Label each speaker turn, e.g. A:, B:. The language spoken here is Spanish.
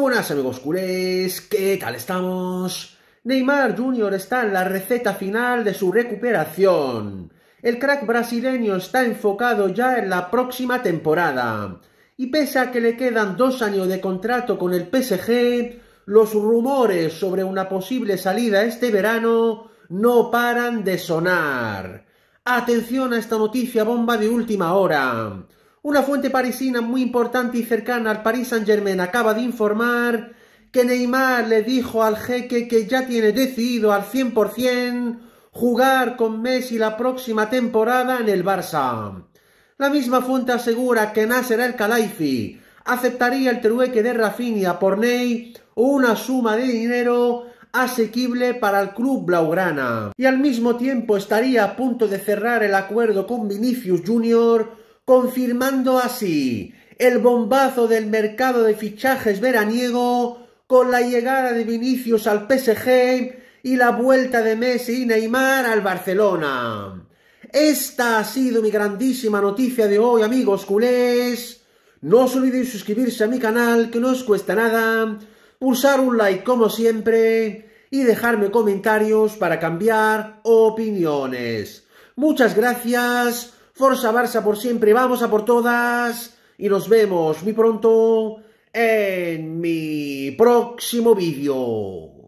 A: buenas amigos culés, ¿qué tal estamos? Neymar Jr. está en la receta final de su recuperación. El crack brasileño está enfocado ya en la próxima temporada. Y pese a que le quedan dos años de contrato con el PSG, los rumores sobre una posible salida este verano no paran de sonar. Atención a esta noticia bomba de última hora. Una fuente parisina muy importante y cercana al Paris Saint-Germain acaba de informar que Neymar le dijo al jeque que ya tiene decidido al 100% jugar con Messi la próxima temporada en el Barça. La misma fuente asegura que Nasser El Khelaifi aceptaría el trueque de Rafinha por Ney o una suma de dinero asequible para el club blaugrana. Y al mismo tiempo estaría a punto de cerrar el acuerdo con Vinicius Jr confirmando así el bombazo del mercado de fichajes veraniego con la llegada de Vinicius al PSG y la vuelta de Messi y Neymar al Barcelona. Esta ha sido mi grandísima noticia de hoy, amigos culés. No os olvidéis suscribirse a mi canal, que no os cuesta nada, pulsar un like como siempre y dejarme comentarios para cambiar opiniones. Muchas gracias. Forza Barça por siempre, vamos a por todas y nos vemos muy pronto en mi próximo vídeo.